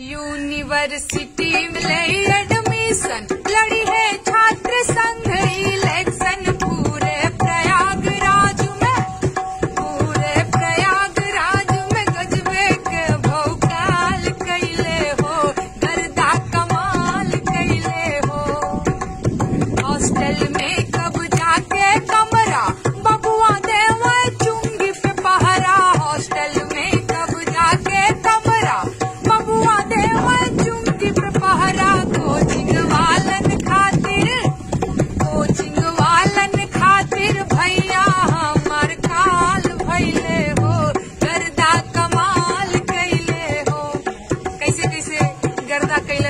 University में admission लड़ी है छात्र संघ।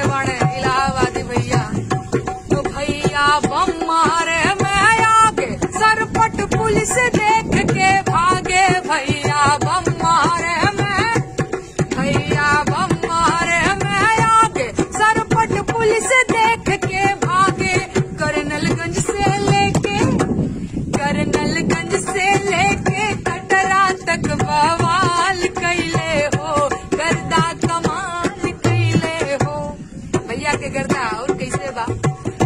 गर्दा के गर्दा और कैसे बा?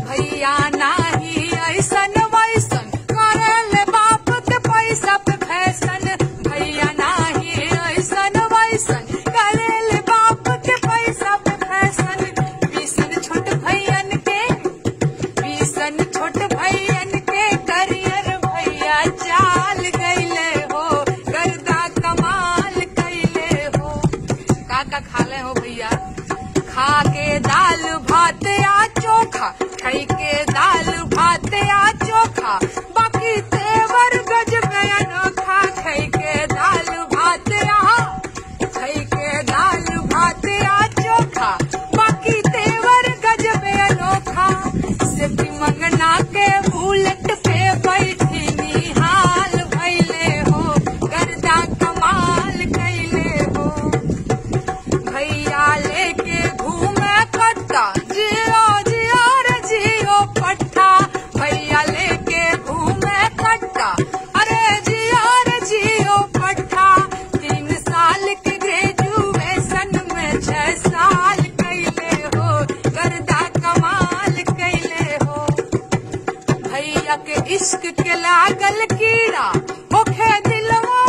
भैया नाही, ऐसन वैसन करल बाप के पैसा पे फैसन भैया नाही, ऐसन वैसन करल बाप के पैसा पे फैसन बीसन छोट भैयन के बीसन छोट भैयन के करियर भैया चाल गईले हो, गर्दा कमाल कैले हो। का का खाले हो भैया? खा के दाल भात या चोखा खाई के दाल भात या चोखा। बाकी तेवर गज में अनोखा खाई के दाल भात रहा खाई के दाल भात या चोखा। बाकी तेवर गज में अनोखा सिद्धि मंगना के बुलेट पे बैठी इश्क के लागल कीड़ा होखे दिलवा